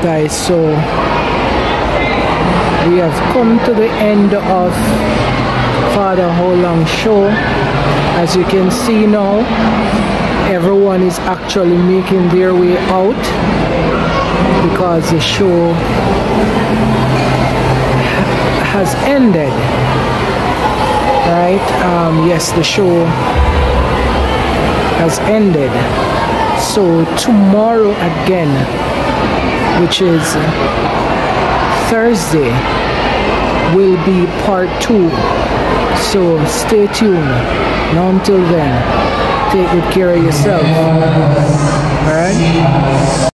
so we have come to the end of Father Ho Lung show. As you can see now, everyone is actually making their way out because the show has ended. Right? Um, yes, the show has ended. So tomorrow again, which is Thursday, will be part two. So stay tuned. Now until then, take good care of yourself. Alright?